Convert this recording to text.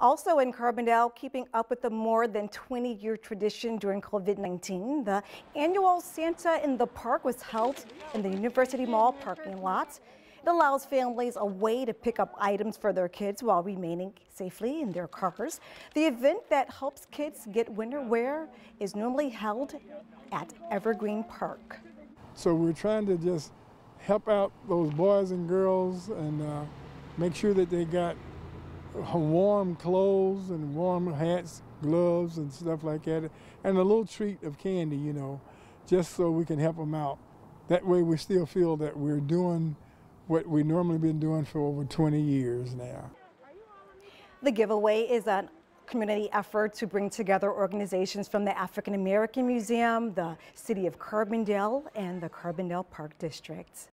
Also in Carbondale, keeping up with the more than 20-year tradition during COVID-19, the annual Santa in the Park was held in the University Mall parking lot. It allows families a way to pick up items for their kids while remaining safely in their cars. The event that helps kids get winter wear is normally held at Evergreen Park. So we're trying to just help out those boys and girls and uh, make sure that they got warm clothes and warm hats, gloves, and stuff like that, and a little treat of candy, you know, just so we can help them out. That way, we still feel that we're doing what we normally been doing for over 20 years now. The giveaway is a community effort to bring together organizations from the African American Museum, the City of Carbondale, and the Carbondale Park District.